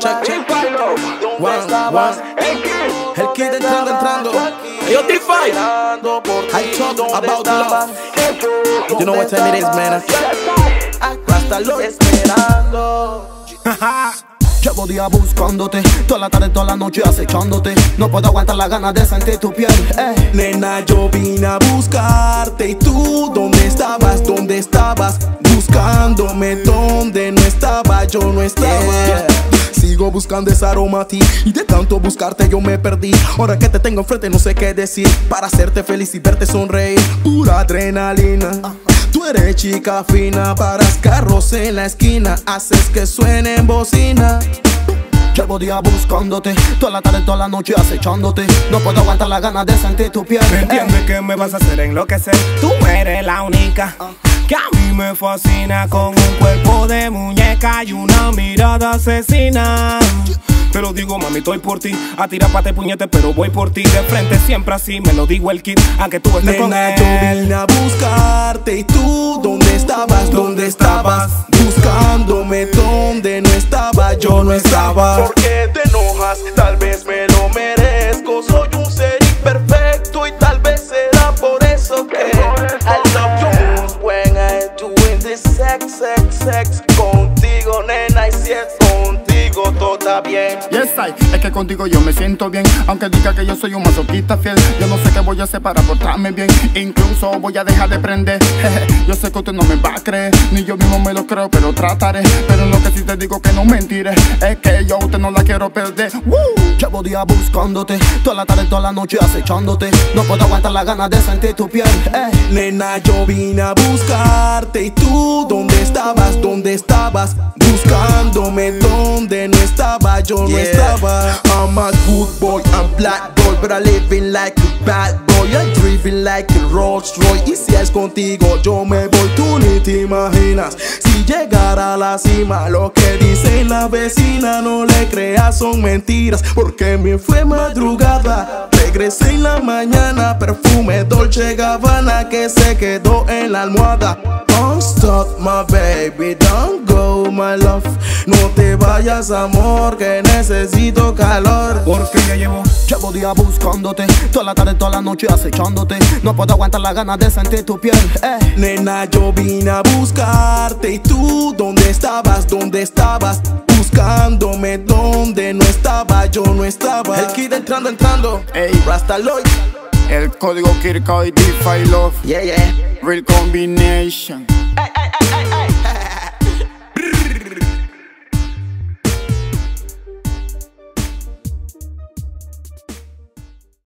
Check, check. ¿Dónde One, one. El Kid, El Kid ¿dónde entrando, entrando. Yo, D5. esperando por I talk ¿Dónde about love. You know what time it is, man. Rasta Lloyd. esperando. Llevo días buscándote, toda la tarde, toda la noche acechándote. No puedo aguantar la ganas de sentir tu piel. eh. Nena, yo vine a buscarte y tú, ¿dónde estabas? ¿Dónde estabas? Buscándome donde no estaba, yo no estaba. Sigo buscando ese aroma a ti y de tanto buscarte yo me perdí. Ahora que te tengo enfrente no sé qué decir para hacerte feliz y verte sonreír. Pura adrenalina. Tú eres chica fina, paras carros en la esquina, haces que suenen bocina. Llevo días buscándote, toda la tarde, toda la noche acechándote. No puedo aguantar la ganas de sentir tu piel. ¿Me eh. entiendes que me vas a hacer enloquecer? Tú eres la única que a mí me fascina con un cuerpo de muñeca y una mirada asesina. Te lo digo, mami, estoy por ti. A tirar pate puñete, pero voy por ti. De frente siempre así, me lo digo el kid. Aunque tú estés con Nena, yo él. vine a buscarte y tú, ¿dónde estabas? ¿Dónde estabas? Buscándome donde no estaba, yo no estaba. ¿Por qué te enojas? Tal vez sex, sex, sex contigo, nena. Y si contigo, todo está bien. Yes, I, es que contigo yo me siento bien. Aunque diga que yo soy un masoquista fiel, yo no sé qué voy a hacer para portarme bien. Incluso voy a dejar de prender. Jeje, yo sé que usted no me va a creer, ni yo mismo me lo creo, pero trataré. Pero lo que sí te digo que no mentiré, es que yo a usted no la quiero perder. ¡Woo! Llevo días buscándote, toda la tarde, toda la noche acechándote. No puedo aguantar la ganas de sentir tu piel. eh. Nena, yo vine a buscarte y tú, ¿dónde estabas? ¿Dónde estabas? Buscándome no estaba, yo no estaba. I'm a good boy, I'm black boy, but I living like a bad boy. I'm driving like a Rolls Royce. Y si es contigo, yo me voy, tú ni te imaginas. Si llegara a la cima, lo que dice la vecina, no le creas, son mentiras. Porque me fue madrugada. Regresé en la mañana, perfume Dolce Gabbana que se quedó en la almohada. Stop, my baby, don't go, my love. No te vayas, amor, que necesito calor. Porque ya llevo Llevo días buscándote, toda la tarde, toda la noche acechándote. No puedo aguantar la ganas de sentir tu piel. eh. Nena, yo vine a buscarte y tú, ¿dónde estabas? ¿Dónde estabas? Buscándome donde no estaba, yo no estaba. El kid entrando, entrando. Ey, Rasta Lloyd. el código Kirka y DeFi Love, Yeah, yeah. Real Combination.